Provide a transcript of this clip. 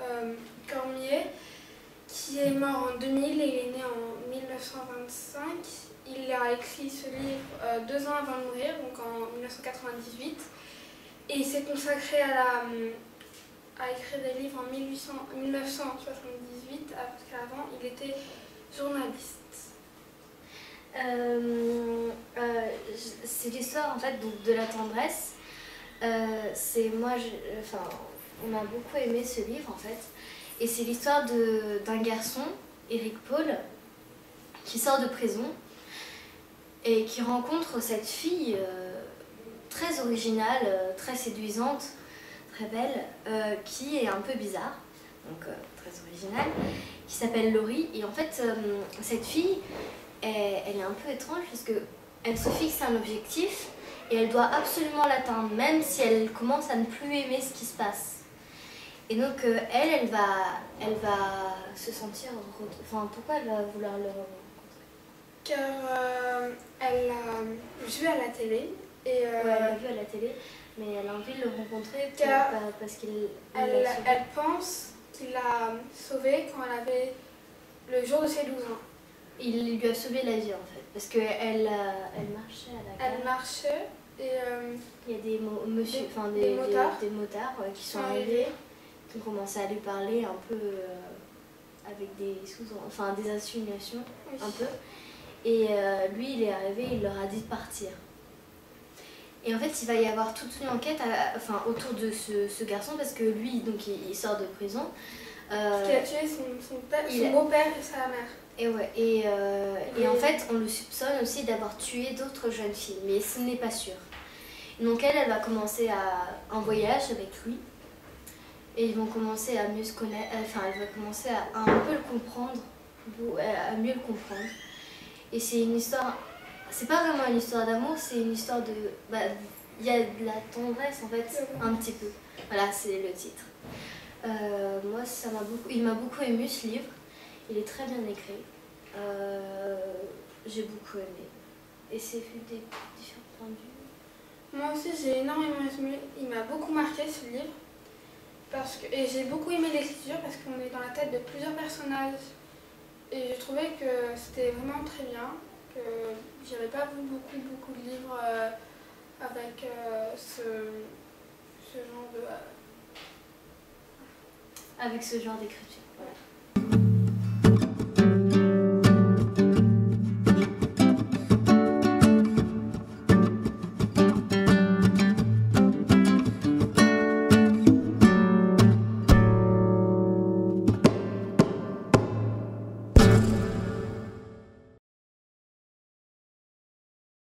euh, Cormier, qui est mort en 2000 et il est né en 1925. Il a écrit ce livre euh, deux ans avant de mourir, donc en 1998. Et il s'est consacré à, la, à écrire des livres en 1800 1978, parce qu'avant il était journaliste. Euh, euh, c'est l'histoire en fait de la tendresse. Euh, c'est moi, je- on a beaucoup aimé ce livre en fait, et c'est l'histoire d'un garçon, Eric Paul, qui sort de prison et qui rencontre cette fille euh, très originale, euh, très séduisante, très belle, qui est un peu bizarre, donc très originale, qui s'appelle Laurie. Et en fait, cette fille, elle, elle est un peu étrange parce que elle se fixe un objectif et elle doit absolument l'atteindre, même si elle commence à ne plus aimer ce qui se passe. Et donc euh, elle, elle va, elle va se sentir, enfin pourquoi elle va vouloir le rencontrer? Car euh, elle a joué à la télé et euh, Ouais, elle l'a vu à la télé, mais elle a envie de le rencontrer Car- pa- parce qu'il il elle, l'a elle pense qu'il l'a sauvée quand elle avait le jour de ses 12 ans. Il lui a sauvé la vie en fait, parce qu'elle elle marchait à la Elle gare. marchait et euh, Il y a des mo- monsieur, Des- des motards. des motards, ouais, qui sont arrivés, qui ont commencé à lui parler un peu euh, avec des sous, enfin des insinuations oui. un peu. Et euh, lui, il est arrivé, il leur a dit de partir. Et en fait, il va y avoir toute une enquête à- enfin, autour de ce, ce garçon parce que lui, donc, il, il sort de prison. Euh, qui a tué son, son, son beau-père et sa mère. et ouais, et, euh, et en fait, on le soupçonne aussi d'avoir tué d'autres jeunes filles, mais ce n'est pas sûr. Donc elle, elle va commencer à, un voyage avec lui, et ils vont commencer à mieux se connaître, enfin elle va commencer à, un peu le comprendre, à mieux le comprendre. Et c'est une histoire, c'est pas vraiment une histoire d'amour, c'est une histoire de, bah, il y a de la tendresse en fait, un petit peu. Voilà, c'est le titre. Euh, moi, ça m'a beaucoup, il m'a beaucoup ému ce livre. Il est très bien écrit. Euh, J'ai beaucoup aimé. Et c'est vu des différents points de vue. Moi aussi, j'ai énormément aimé. Il m'a beaucoup marqué ce livre. Parce que, et j'ai beaucoup aimé l'écriture parce qu'on est dans la tête de plusieurs personnages. Et j'ai trouvé que c'était vraiment très bien. Que j'avais pas vu beaucoup, beaucoup de livres euh, avec ce, ce genre de. Avec ce genre d'écriture.